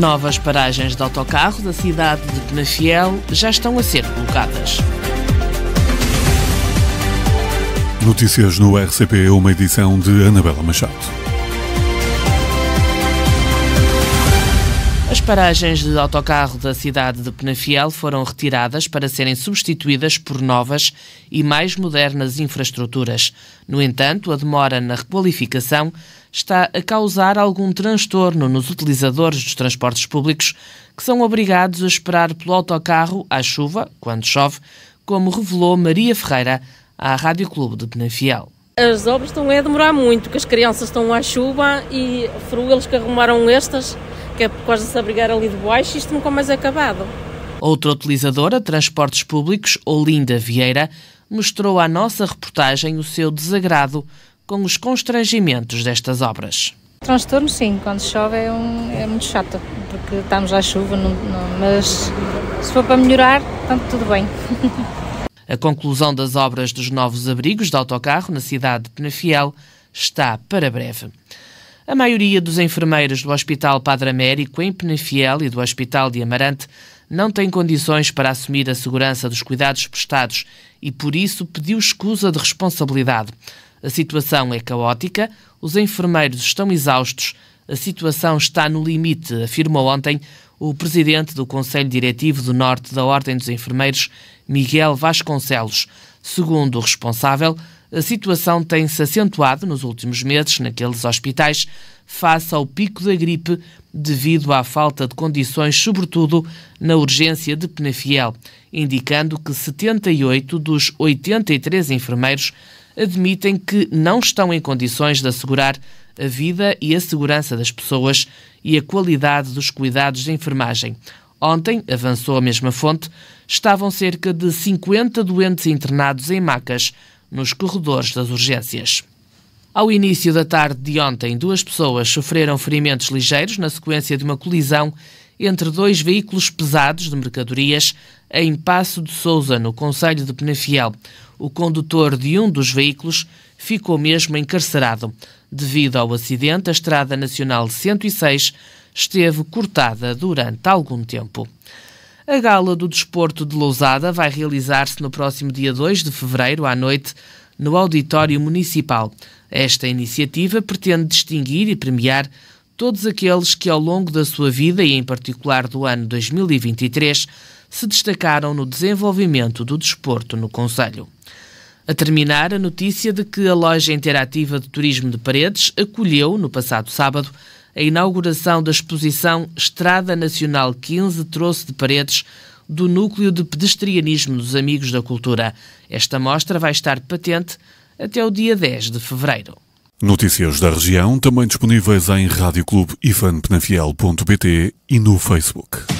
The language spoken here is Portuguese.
Novas paragens de autocarro da cidade de Penafiel já estão a ser colocadas. Notícias no RCP, uma edição de Anabela Machado. As paragens de autocarro da cidade de Penafiel foram retiradas para serem substituídas por novas e mais modernas infraestruturas. No entanto, a demora na requalificação está a causar algum transtorno nos utilizadores dos transportes públicos que são obrigados a esperar pelo autocarro à chuva, quando chove, como revelou Maria Ferreira à Rádio Clube de Penafiel. As obras estão a demorar muito, que as crianças estão à chuva e foram eles que arrumaram estas que é por causa de se abrigar ali de baixo, isto nunca mais é acabado. Outra utilizadora de transportes públicos, Olinda Vieira, mostrou à nossa reportagem o seu desagrado com os constrangimentos destas obras. Transtorno, sim, quando chove é, um, é muito chato, porque estamos à chuva, não, não, mas se for para melhorar, tanto tudo bem. A conclusão das obras dos novos abrigos de autocarro na cidade de Penafiel está para breve. A maioria dos enfermeiros do Hospital Padre Américo, em Penafiel, e do Hospital de Amarante, não tem condições para assumir a segurança dos cuidados prestados e, por isso, pediu escusa de responsabilidade. A situação é caótica, os enfermeiros estão exaustos, a situação está no limite, afirmou ontem o presidente do Conselho Diretivo do Norte da Ordem dos Enfermeiros, Miguel Vasconcelos. Segundo o responsável, a situação tem-se acentuado nos últimos meses naqueles hospitais face ao pico da gripe devido à falta de condições, sobretudo na urgência de Penafiel, indicando que 78 dos 83 enfermeiros admitem que não estão em condições de assegurar a vida e a segurança das pessoas e a qualidade dos cuidados de enfermagem. Ontem, avançou a mesma fonte, estavam cerca de 50 doentes internados em macas nos corredores das urgências. Ao início da tarde de ontem, duas pessoas sofreram ferimentos ligeiros na sequência de uma colisão entre dois veículos pesados de mercadorias em Passo de Souza, no Conselho de Penafiel. O condutor de um dos veículos ficou mesmo encarcerado. Devido ao acidente, a Estrada Nacional 106 esteve cortada durante algum tempo. A Gala do Desporto de Lousada vai realizar-se no próximo dia 2 de fevereiro, à noite, no Auditório Municipal. Esta iniciativa pretende distinguir e premiar todos aqueles que, ao longo da sua vida e, em particular, do ano 2023, se destacaram no desenvolvimento do desporto no Conselho. A terminar, a notícia de que a loja interativa de turismo de Paredes acolheu, no passado sábado, a inauguração da exposição Estrada Nacional 15 Trouxe de Paredes do Núcleo de Pedestrianismo dos Amigos da Cultura. Esta mostra vai estar patente até o dia 10 de fevereiro. Notícias da região também disponíveis em radioclubeifanpenafiel.pt e no Facebook.